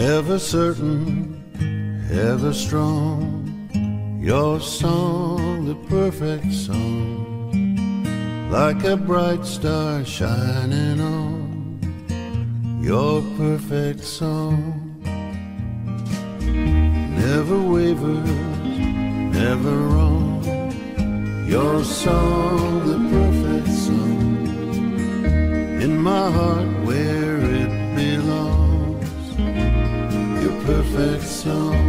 ever certain, ever strong. Your song, the perfect song, like a bright star shining on. Your perfect song never wavers, never wrong. Your song, the perfect song, in my heart where perfect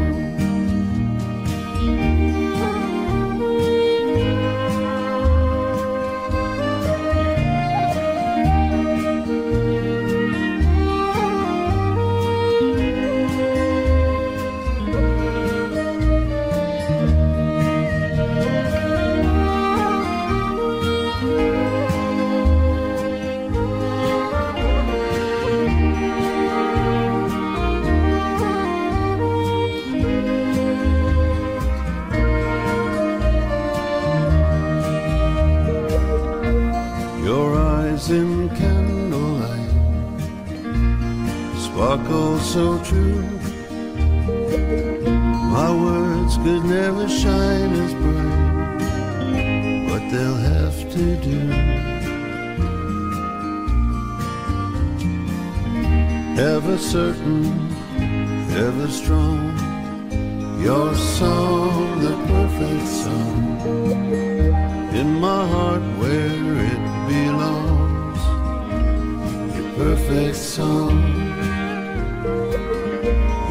in candlelight sparkle so true. My words could never shine as bright, but they'll have to do. Ever certain, ever strong, your song, the perfect song in my heart where it belongs. Perfect song,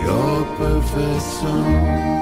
your perfect song.